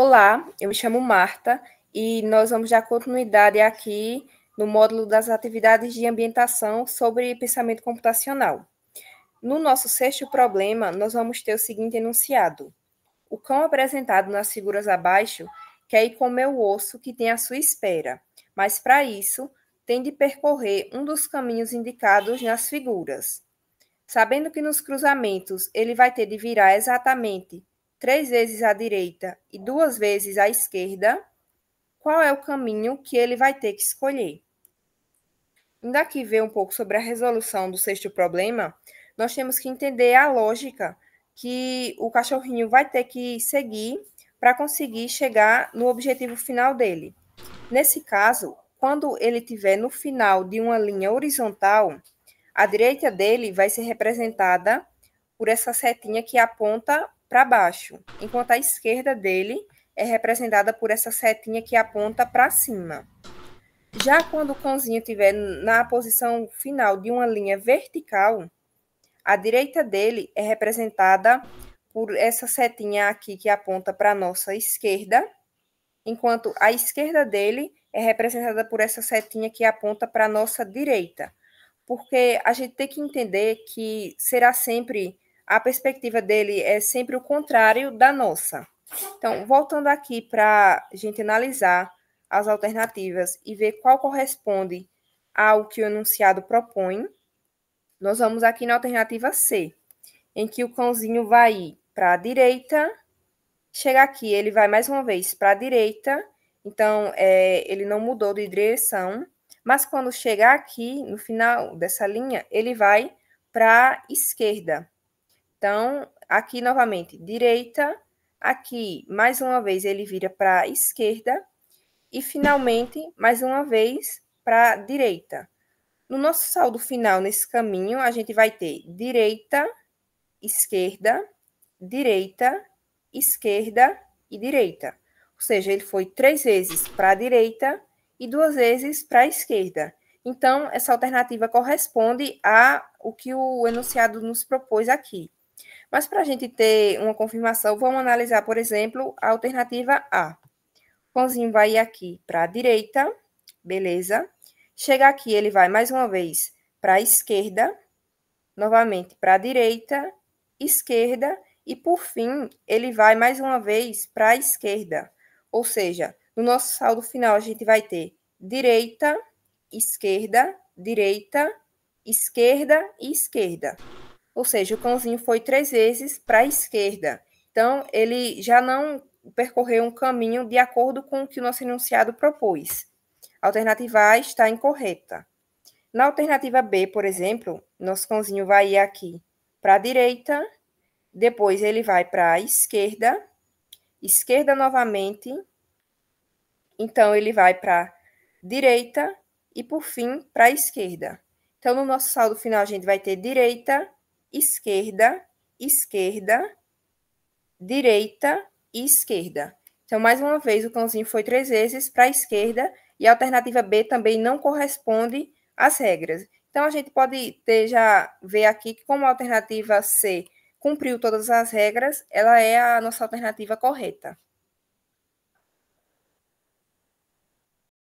Olá, eu me chamo Marta e nós vamos dar continuidade aqui no módulo das atividades de ambientação sobre pensamento computacional. No nosso sexto problema, nós vamos ter o seguinte enunciado: O cão apresentado nas figuras abaixo quer ir comer o osso que tem à sua espera, mas para isso tem de percorrer um dos caminhos indicados nas figuras. Sabendo que nos cruzamentos ele vai ter de virar exatamente três vezes à direita e duas vezes à esquerda, qual é o caminho que ele vai ter que escolher? Ainda aqui ver um pouco sobre a resolução do sexto problema, nós temos que entender a lógica que o cachorrinho vai ter que seguir para conseguir chegar no objetivo final dele. Nesse caso, quando ele estiver no final de uma linha horizontal, a direita dele vai ser representada por essa setinha que aponta para baixo, enquanto a esquerda dele é representada por essa setinha que aponta para cima. Já quando o cãozinho estiver na posição final de uma linha vertical, a direita dele é representada por essa setinha aqui que aponta para a nossa esquerda, enquanto a esquerda dele é representada por essa setinha que aponta para a nossa direita. Porque a gente tem que entender que será sempre a perspectiva dele é sempre o contrário da nossa. Então, voltando aqui para a gente analisar as alternativas e ver qual corresponde ao que o enunciado propõe, nós vamos aqui na alternativa C, em que o cãozinho vai para a direita, chega aqui, ele vai mais uma vez para a direita, então é, ele não mudou de direção, mas quando chegar aqui, no final dessa linha, ele vai para a esquerda. Então, aqui novamente, direita, aqui mais uma vez ele vira para a esquerda e finalmente mais uma vez para a direita. No nosso saldo final nesse caminho, a gente vai ter direita, esquerda, direita, esquerda e direita. Ou seja, ele foi três vezes para a direita e duas vezes para a esquerda. Então, essa alternativa corresponde a o que o enunciado nos propôs aqui. Mas para a gente ter uma confirmação, vamos analisar, por exemplo, a alternativa A. Pãozinho vai aqui para a direita, beleza. Chega aqui, ele vai mais uma vez para a esquerda, novamente para a direita, esquerda, e por fim, ele vai mais uma vez para a esquerda. Ou seja, no nosso saldo final, a gente vai ter direita, esquerda, direita, esquerda e esquerda ou seja, o cãozinho foi três vezes para a esquerda. Então, ele já não percorreu um caminho de acordo com o que o nosso enunciado propôs. A alternativa A está incorreta. Na alternativa B, por exemplo, nosso cãozinho vai ir aqui para a direita, depois ele vai para a esquerda, esquerda novamente, então ele vai para direita e, por fim, para a esquerda. Então, no nosso saldo final, a gente vai ter direita, esquerda, esquerda, direita e esquerda. Então, mais uma vez, o cãozinho foi três vezes para a esquerda e a alternativa B também não corresponde às regras. Então, a gente pode ter, já ver aqui que, como a alternativa C cumpriu todas as regras, ela é a nossa alternativa correta.